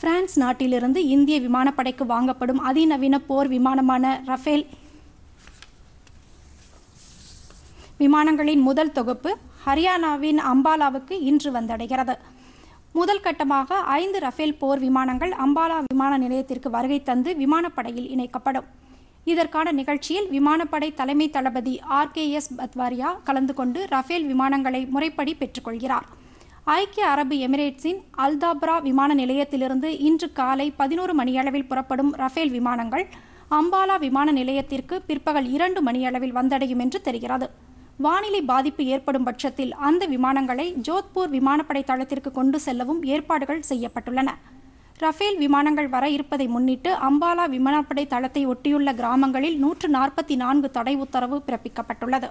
France நாட்டிலிருந்து இந்திய விமானப்படைக்கு வாங்கப்படும் அதிநவீன போர் விமானமான ரஃபேல் விமானங்களின் முதல் தொகுப்பு ஹரியானாவின் அம்பாலாவுக்கு இன்று வந்தடைகிறது. முதல் கட்டமாக ஐந்து ரஃபேல் போர் விமானங்கள் அம்பாலா விமான நிலையத்திற்கு வருகை தந்து விமானப்படையில் இணைக்கப்படும். இதற்கான நிகழ்ச்சியில் விமானப்படை தலைமை தளபதி ஆர்கேஎஸ் பத்வாரியா கலந்து கொண்டு ரஃபேல் விமானங்களை முறைப்படி பெற்றுக்கொள்கிறார். ஐக்கிய அரபு எமிரேட்ஸின் அல்தாப்ரா விமான நிலையத்திலிருந்து இன்று காலை பதினோரு மணியளவில் புறப்படும் ரஃபேல் விமானங்கள் அம்பாலா விமான நிலையத்திற்கு பிற்பகல் இரண்டு மணியளவில் வந்தடையும் என்று தெரிகிறது. வானிலை பாதிப்பு ஏற்படும் பட்சத்தில் அந்த விமானங்களை ஜோத்பூர் விமானப்படை தளத்திற்கு கொண்டு செல்லவும் ஏற்பாடுகள் செய்யப்பட்டுள்ளன. ரஃபேல் விமானங்கள் வர இருப்பதை முன்னிட்டு அம்பாலா விமானப்படை தளத்தை ஒட்டியுள்ள கிராமங்களில் நூற்று நாற்பத்தி நான்கு தடை உத்தரவு பிறப்பிக்கப்பட்டுள்ளது.